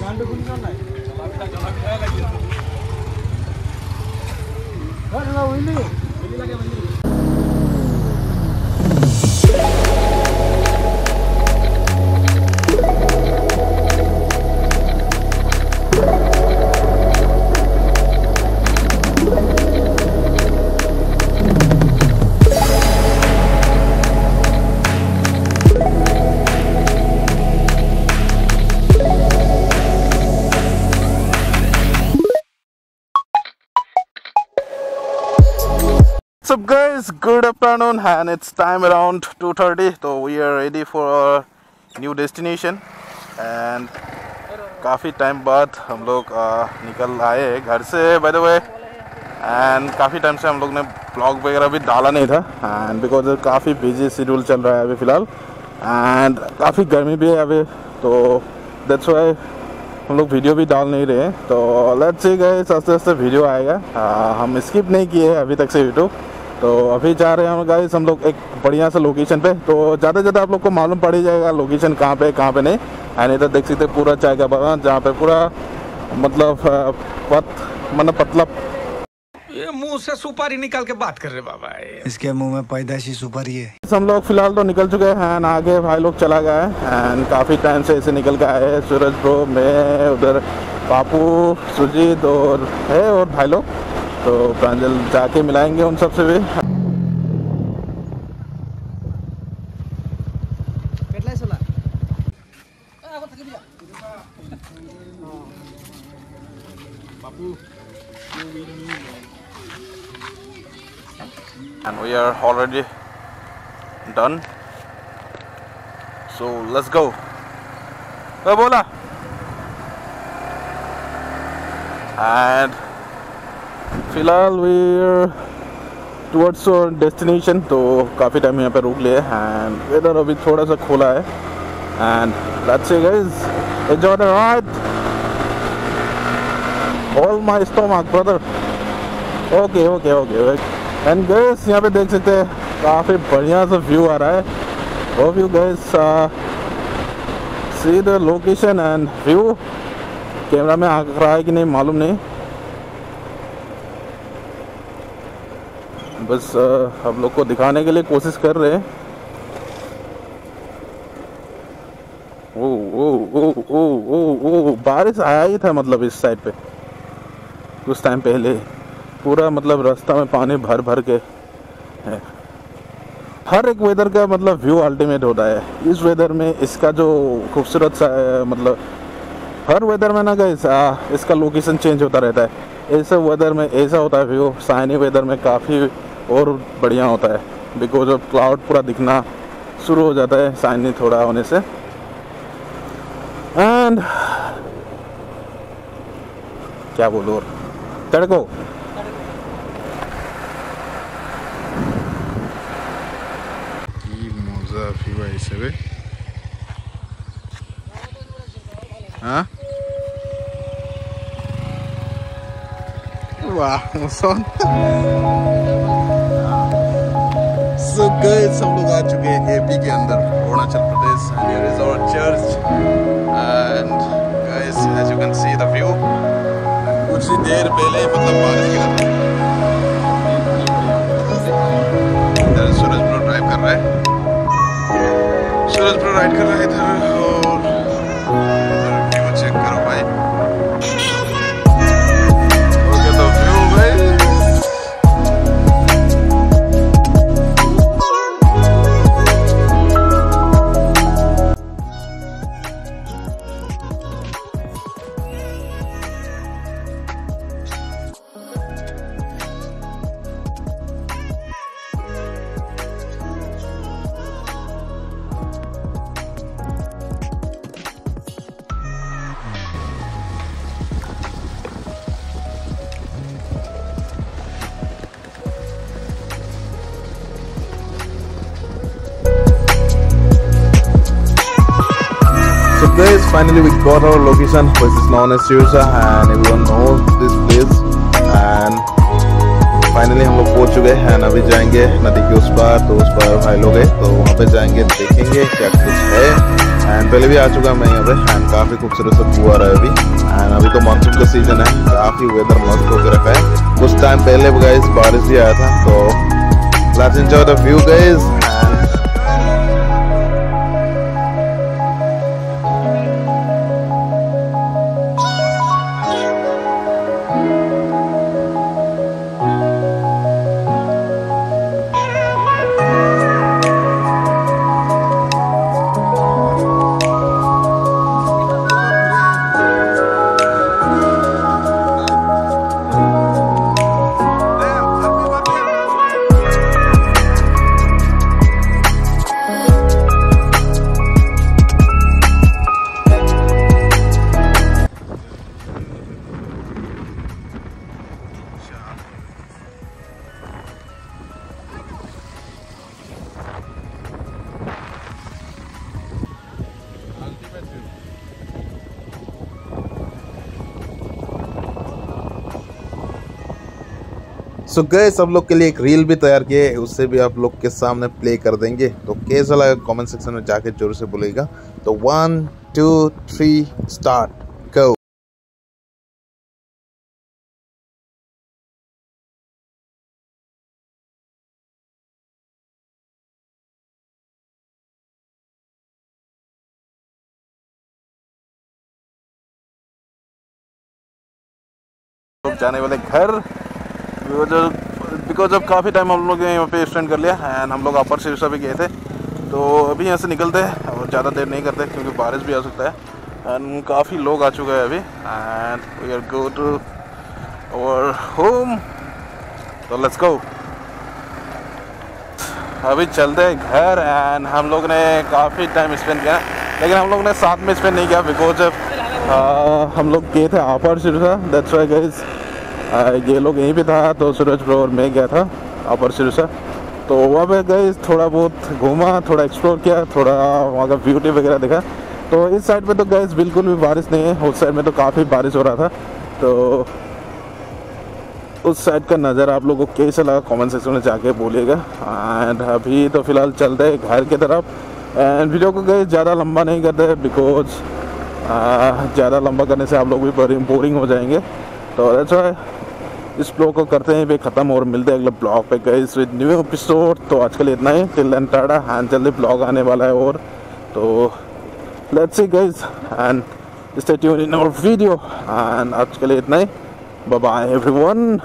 Ganda kuningan lah. Lagi. Kalau ini, ini lagi? What's up guys? Good afternoon and it's time around 2:30 so we are ready for our new destination. And काफ़ी time बाद हम लोग निकल आए घर से by the way and काफ़ी time से हम लोग ने ब्लॉग वगैरह भी डाला नहीं था एंड बिकॉज़ काफ़ी बिज़ी शेड्यूल चल रहा है अभी फ़िलहाल. एंड काफ़ी गर्मी भी है अभी तो दैट्स वाई हम लोग वीडियो भी डाल नहीं रहे. तो लेट्स सी गए आस्ते आस्ते वीडियो आएगा. आ, हम स्किप नहीं किए अभी तक से यूट्यूब तो अभी जा रहे हैं हम गाइस हम लोग एक बढ़िया सा लोकेशन पे। तो ज़्यादा से ज़्यादा आप लोग को मालूम पड़ ही जाएगा लोकेशन कहाँ पे कहाँ पे नहीं। एंड इधर देख सकते पूरा चाय का बागान जहाँ पे पूरा मतलब पत मतलब पतला ये मुँह से सुपारी निकाल के बात कर रहे बाबा इसके मुँह में पैदाशी सुपारी है। हम लोग फ़िलहाल तो निकल चुके हैं एंड आगे भाई लोग चला गया है। एंड काफ़ी टाइम से ऐसे निकल के आए सूरज ब्रो मैं उधर पापू सुजीत और है और भाई लोग। तो प्रांजल जाके मिलाएंगे उन सबसे भी and we are already done so let's go क्या बोला and फ़िलहाल are towards our तो काफ़ी टाइम यहाँ पे रुक लिए एंड वेदर अभी थोड़ा सा खोला है and let's say guys. Enjoy the ride. All my stomach, brother. Okay okay okay and guys यहाँ पे देख सकते हैं, काफ़ी बढ़िया सा व्यू आ रहा है। Hope you guys see the location and view camera में आ रहा है कि नहीं, मालूम नहीं। बस हम लोग को दिखाने के लिए कोशिश कर रहे हैं। ओ बारिश आया ही था मतलब इस साइड पे। कुछ टाइम पहले पूरा मतलब रास्ता में पानी भर भर के है। हर एक वेदर का मतलब व्यू अल्टीमेट होता है। इस वेदर में इसका जो खूबसूरत सा मतलब हर वेदर में ना गैस इसका लोकेशन चेंज होता रहता है। ऐसे वेदर में ऐसा होता है व्यू साइनी वेदर में काफ़ी और बढ़िया होता है। बिकॉज़ ऑफ़ क्लाउड पूरा दिखना शुरू हो जाता है साइन थोड़ा होने से। एंड क्या बोलो और? तड़को। मज़ा हिसाब हाँ? वाह मुसन सो गाइस हम लोग आ चुके हैं एपी के अंदर Arunachal Pradesh and here is our church and guys as you can see the view कुछ ही देर पहले मतलब बारिश था इधर सूरज ब्रो ड्राइव कर रहा है। सूरज ब्रो राइड कर रहा है इधर। So guys, finally we got our location which is known as Sirsa and everyone knows this place. And finally हम लोग पहुँच चुके हैं अभी जाएँगे नदी के उस पार तो उस पार भाई लोग हैं तो वहाँ पे जाएँगे देखेंगे क्या कुछ है। एंड पहले भी आ चुका मैं यहाँ पे एंड काफ़ी खूबसूरत सा व्यू आ रहा है अभी। एंड अभी तो मानसून का सीज़न है काफ़ी वेदर मस्त होकर रखा है। कुछ टाइम पहले गाइस बारिश भी आया था तो let's enjoy the view guys सो गए सब लोग के लिए एक रील भी तैयार किए उससे भी आप लोग के सामने प्ले कर देंगे। तो कैसा लगा कमेंट सेक्शन में जाके ज़ोर से बोलेगा तो one two three start go जाने वाले घर। बिकॉज़ अब काफ़ी टाइम हम लोग ने यहाँ पे स्पेंड कर लिया एंड हम लोग अपर सिरसा भी गए थे। तो अभी यहाँ से निकलते हैं और ज़्यादा देर नहीं करते क्योंकि बारिश भी आ सकता है। एंड काफ़ी लोग आ चुके हैं अभी। And we are go to our home तो लेट्स गो अभी चलते हैं घर एंड हम लोग ने काफ़ी टाइम स्पेंड किया। लेकिन हम लोग ने साथ में स्पेंड नहीं किया बिकॉज़ हम लोग गए थे upper Sirsa that's why guys ये लोग यहीं पे था तो सूरज और मैं गया था अपर सिरसा तो वहाँ पे गए, थोड़ा बहुत घूमा, थोड़ा एक्सप्लोर किया, थोड़ा वहाँ का ब्यूटी वगैरह देखा। तो इस साइड पे तो गए बिल्कुल भी बारिश नहीं है, उस साइड में तो काफ़ी बारिश हो रहा था। तो उस साइड का नज़र आप लोगों को कैसा लगा? कमेंट सेक्शन में जाके बोलिएगा। एंड अभी तो फ़िलहाल चलते हैं घर की तरफ़। एंड वीडियो को गए ज़्यादा लंबा नहीं करते बिकॉज़ ज़्यादा लंबा करने से आप लोग भी बोरिंग हो जाएँगे। तो अच्छा इस ब्लॉग को करते हैं ख़त्म और मिलते हैं अगले ब्लॉग पे। गए इस न्यू एपिसोड तो आजकल इतना ही। टिल एंड टाटा एंड जल्दी ब्लॉग आने वाला है और तो let's see guys and stay tune in our video and आज के लिए इतना ही। Bye everyone